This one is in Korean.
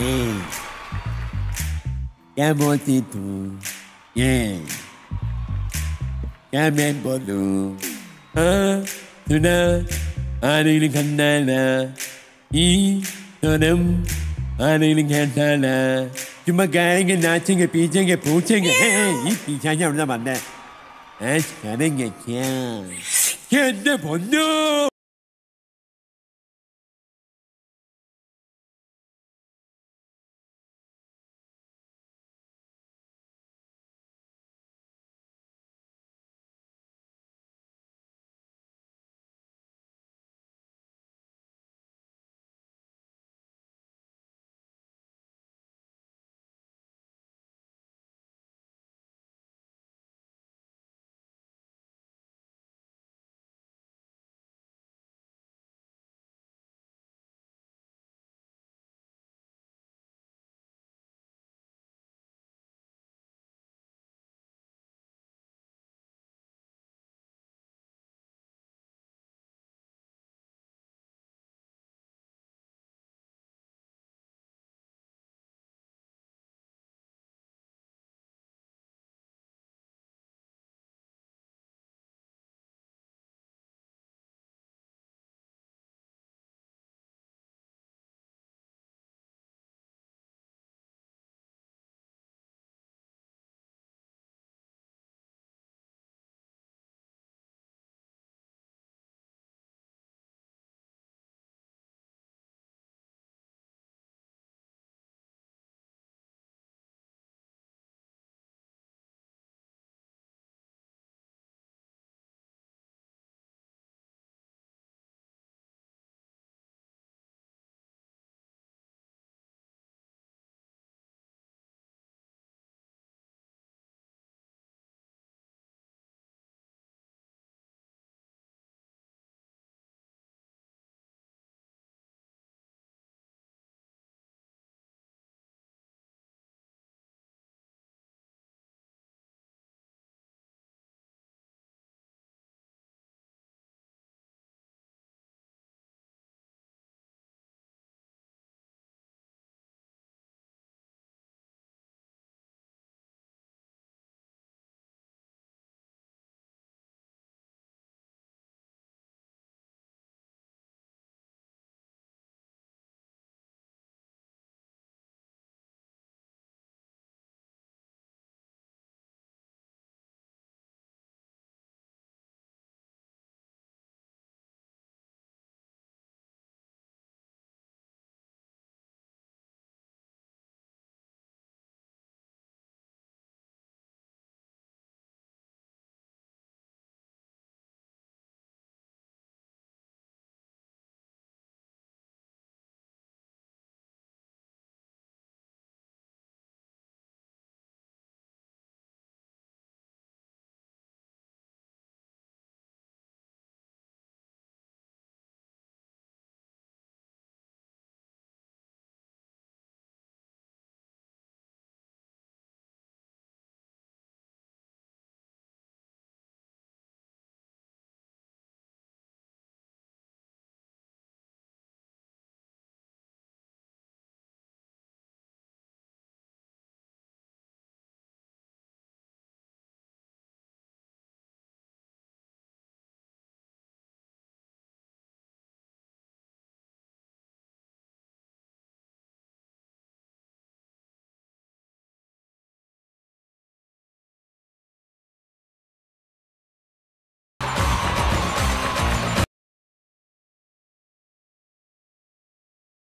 예. 야모티도 예. 야멤버도 아, 누나. 아내는 간다나. 이, 너는 아내는 괜찮아 주먹가에게 나청에 비청에 보청에 예. 이 비차냐 올라 만나. 아, 잘한 게 캬. 걔내 본능